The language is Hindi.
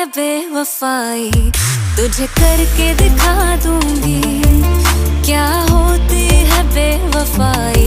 है बेवफाई। तुझे करके दिखा दू